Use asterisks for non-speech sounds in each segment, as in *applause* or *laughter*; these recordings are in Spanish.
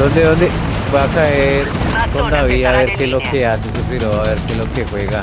¿Dónde, dónde? Voy a caer con David a ver qué es lo que hace ese piro, a ver qué es lo que juega.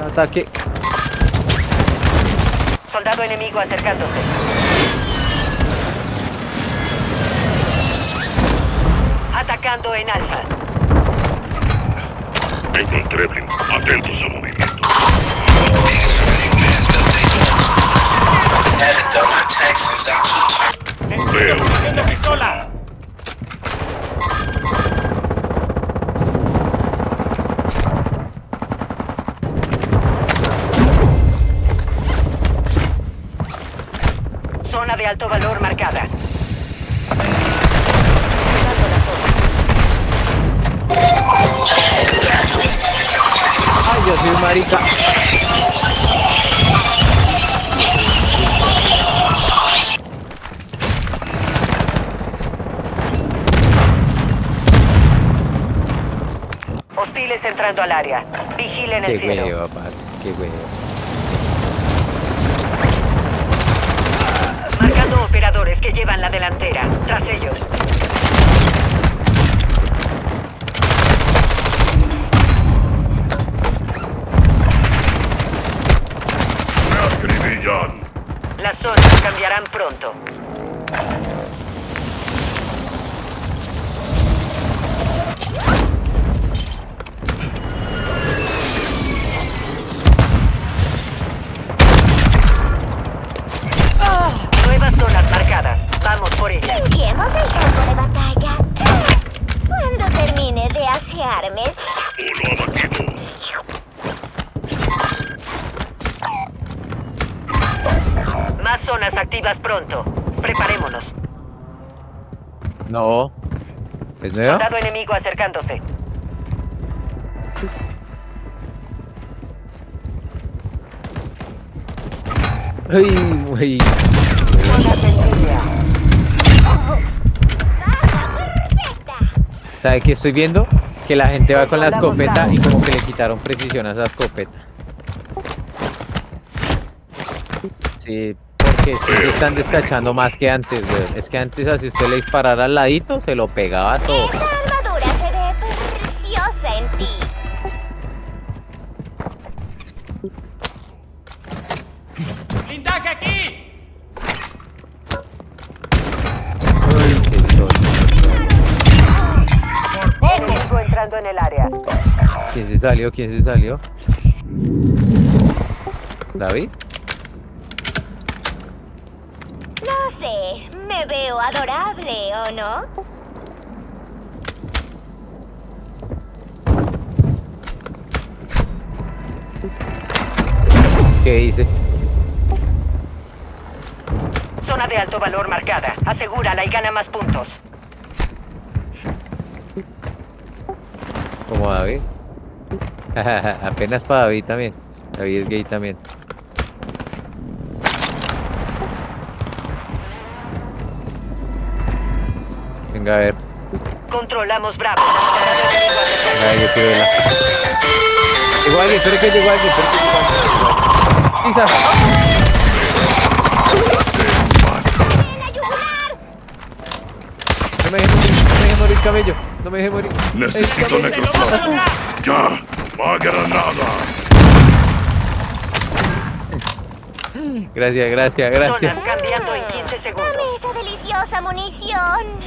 Un ataque. Soldado enemigo acercándose. Atacando en alfa. Encontré Atentos a movimiento. Veo. Zona alto valor marcada. Ay, yo soy un marica. Hostiles entrando al área. Vigilen Qué el cielo. huevo. Qué huevo. Operadores que llevan la delantera. Tras ellos. Me acribillan. Las zonas cambiarán pronto. Zonas activas pronto. Preparémonos. No. ¿Es nueva? Soldado enemigo acercándose. Ay, güey. ¿Sabe qué estoy viendo? Que la gente va con la escopeta y como que le quitaron precisión a esa escopeta. Sí, porque sí se están descachando más que antes, güey. Es que antes así usted le disparara al ladito, se lo pegaba todo. Esa armadura se ve preciosa en ti. ¡Blindaje aquí! Ay, qué entrando en el área. ¿Quién se salió? ¿Quién se salió? ¿David? No sé, me veo adorable, ¿o no? ¿Qué dice? Zona de alto valor marcada. Asegúrala y gana más puntos. Como David. *laughs* Apenas para David también. David es gay también. Venga a ver. Controlamos Bravo. Venga, yo quiero verla. Llegó alguien, espera que llegó alguien, espera que llegó alguien. Isa. No me deje morir, no me deje morir, camello. No me deje morir. Necesito necroflow. Ya. Va granada. Gracias, gracias, gracias. Zonas cambiando en 15 Dame segundos. Deliciosa munición.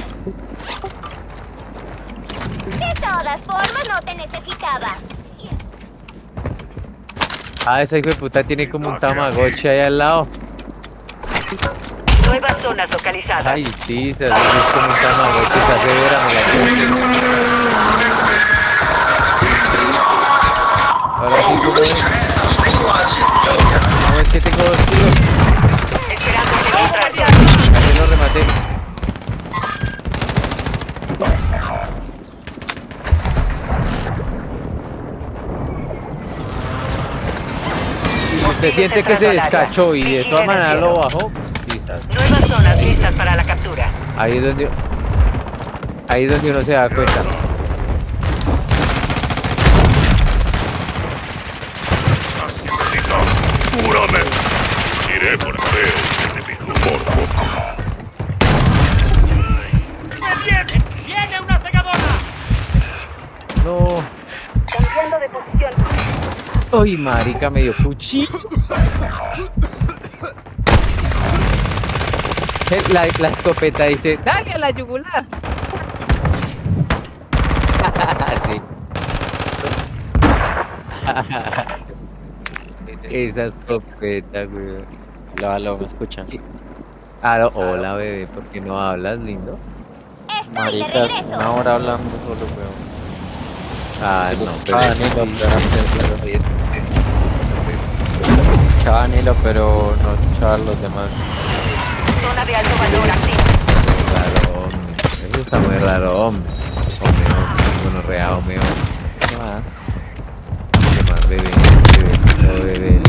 De todas formas, no te necesitaba. Ah, esa hijo de puta tiene como un tamagotchi ahí al lado. Nuevas zonas localizadas. Ay, sí, se hace es como un tamagotchi, está severa, me la quiero. Ahora sí, como es. No, es que tengo dos tiros. Usted siente que se descachó y de todas maneras lo bajó, quizás. Nuevas zonas listas para la captura. Ahí es donde. Ahí es donde uno se da cuenta. Ay, marica, me dio cuchillo. La, la escopeta dice, dale a la yugular. Sí. Esa escopeta, güey. Lo, aló, ¿me escuchan? No, hola, bebé, ¿por qué no hablas, lindo? Maricas, una hora hablando solo, weón. Ah, no, pero... Ah, Danilo, pero escuchaba a Danilo, pero no escuchaba a los demás. Zona de alto valor activa. Raro, hombre. Eso está muy raro, hombre. Hombre, hombre, bueno, rea, hombre, hombre. ¿Qué más? ¿Qué más, bebé? Bebé, bebé.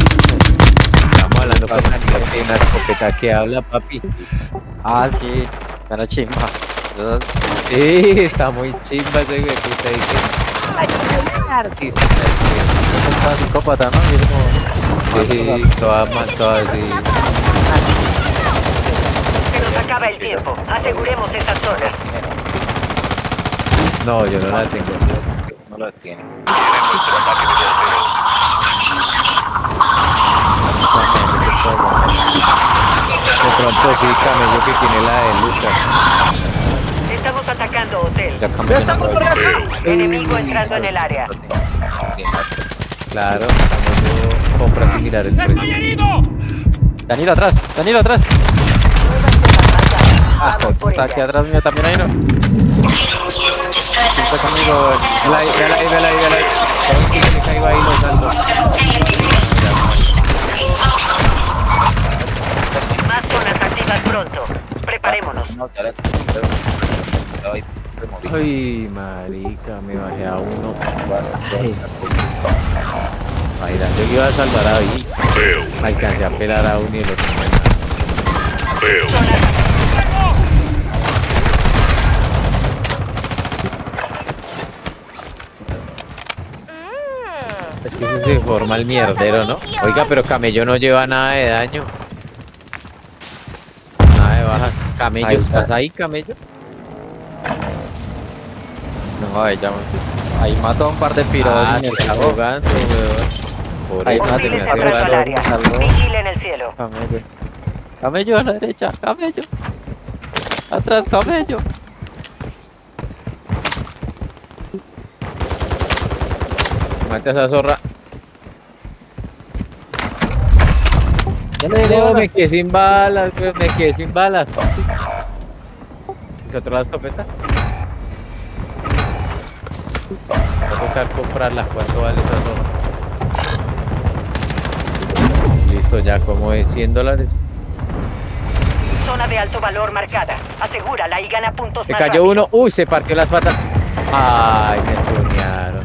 Estamos hablando con una niña que tiene una escopeta que habla, papi. Ah, sí, la chimba. Sí, está muy chimba ese güey soy un psicópata, ¿no? Y es como... Sí, toda más, toda así. Se nos acaba el tiempo. Aseguremos esa zona. No, yo no la tengo. No lo tiene. De pronto sí, camello que tiene la de Lucas. Ya. Enemigo entrando en el área. Claro, camello compra sin mirar el ¡Estoy herido! Danilo atrás, Danilo atrás. Ah, está aquí atrás mío también ahí, ¿no? Siempre conmigo. Vela ahí, vela ahí, vela ahí, vela ahí. Caigo ahí los saldos. Más zonas activas pronto. Preparémonos. No, ya le- Ay, marica, me bajé a uno. Ay, Mira, yo iba a salvar a. Veo, Alcancé a pelar a uno y el otro. Es que eso se forma el mierdero, ¿no? Oiga, pero Camello no lleva nada de daño. Nada de baja. Camello, Ahí está. ¿estás ahí, Camello? Ahí ya me Ahí mató a un par de piros Ah, y se me está jugando, weón. Por Ahí está, se me área. salvó. Vigilen el cielo. Camello. Camello a la derecha, camello. Atrás, camello. Mate a esa zorra. Ya No, me quedé sin balas, weón, me quedé sin balas. ¿Qué otra la escopeta? Va a tocar comprarla. ¿Cuánto vale esa zorra? Listo, ya como es 100 dólares. Zona de alto valor marcada. Asegúrala y gana puntos Se más cayó rápido. uno. Uy, se partió las patas. Ay, me soñaron.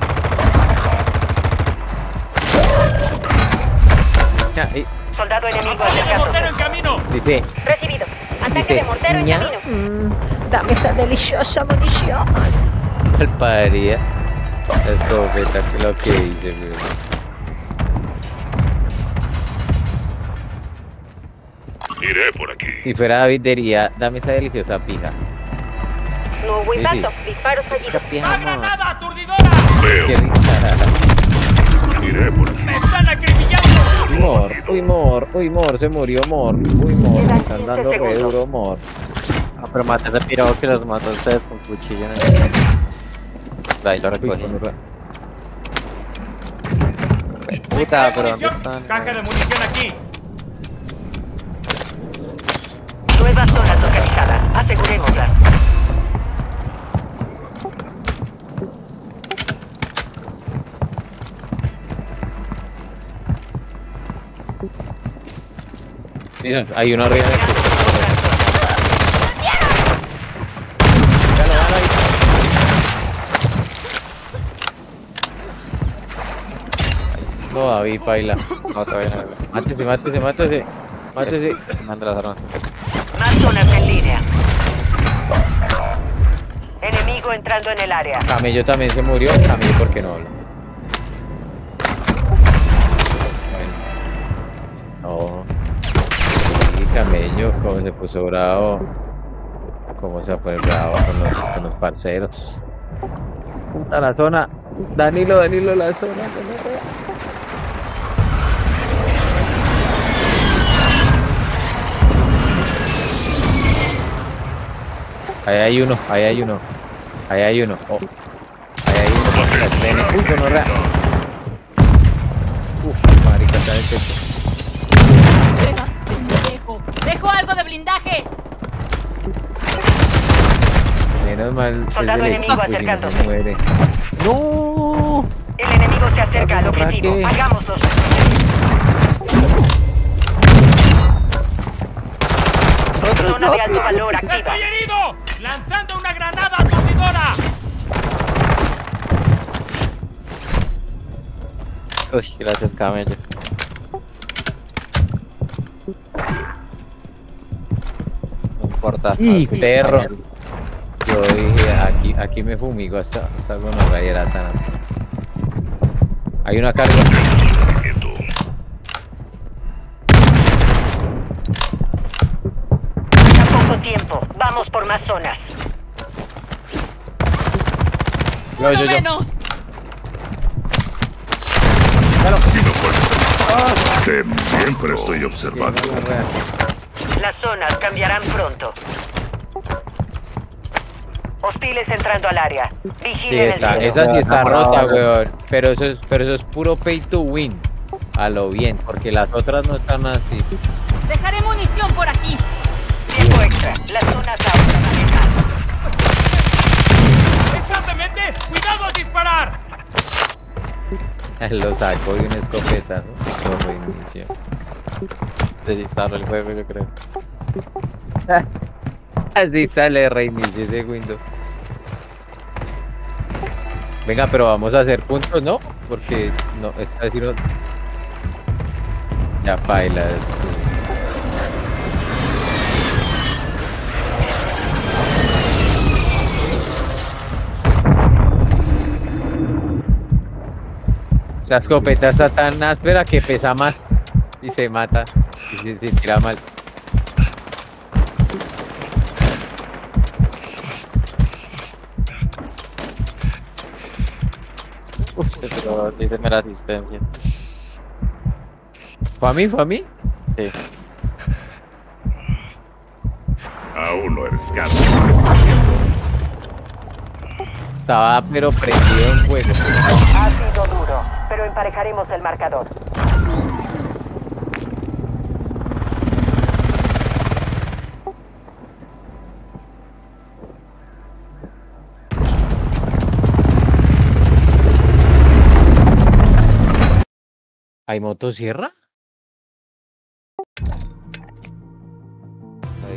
Ya, y Soldado enemigo ¡Ataque de mortero en camino! dice, Recibido. Ataque Dice, de mortero en ña. camino. Dame esa deliciosa munición. Mal paría. La escopeta, que lo que hice, weón. Iré por aquí. Si fuera David diría, dame esa deliciosa pija. No hubo Sí, sí. Disparos fallidos. ¡Ah, granada aturdidora! Qué Veo, rica. iré por aquí. ¡Me están acribillando! Mor, uy, mor, uy, mor, se murió mor. Uy, mor, me están 15 dando re duro, mor. Ah, pero mate ese piro que los mató a ustedes con cuchillo en el... *laughs* Dai, lo recogí. Puta, pero ¿dónde? Caja de munición aquí. Nueva zona localizada. Asegurémosla. Hay uno arriba de No, David, paila. No, todavía no. Mátese, mátese, mátese. Mátese. Manda las armas. Más zonas en línea. Enemigo entrando en el área. Camello también se murió. Camello, ¿por qué no habla? Bueno. No. Sí, Camello, como se puso bravo. Cómo se va a poner bravo con los, con los parceros. Puta la zona. Danilo, Danilo, la zona. gonorrea. Ahí hay uno, ahí hay uno. Ahí hay uno. Oh. Ahí hay uno. Nene. Uy, gonorrea. Uf, marica, está. Eras pendejo. ¡Dejo algo de blindaje! Menos mal Soldado enemigo equipo, no acercándose. muere. ¡No! El enemigo se acerca al ¿Para objetivo. Hagámoslo. Zona de alto valor activa. ¡Estoy herido! ¡Lanzando una granada aturdidora! Uy, gracias, camello. No importa. ¡Y perro! Yo dije, aquí, aquí me fumigo hasta, hasta con rayera tan antes. Hay una carga. Tiempo. Vamos por más zonas. Yo, yo, ¡Uno yo. menos! Si no puedes. Que siempre estoy observando. Las zonas cambiarán pronto. Hostiles entrando al área. Sí, Vigilen el esa, cielo. esa sí está rota, weón. Pero eso, es, pero eso es puro pay to win. A lo bien, porque las otras no están así. Dejaré munición por aquí. Extra. Las zonas ahora manejan. ¡Escásamente! ¡Cuidado al disparar! *laughs* Lo saco de una escopeta, ¿no? Con reinicio. Desinstalo el juego, yo creo. *laughs* Así sale reinicio ese Windows. Venga, pero vamos a hacer puntos, ¿no? Porque no, vez sí no. Ya baila. Esa escopeta está tan áspera que pesa más y se mata y se, se tira mal. Sí, pero díseme la asistencia. ¿Fue a mí? ¿Fue a mí? Sí. Aún no eres casi. Estaba pero prendido en fuego. Pero emparejaremos el marcador. ¿Hay motosierra?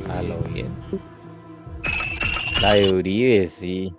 A lo bien. La de Uribe, sí.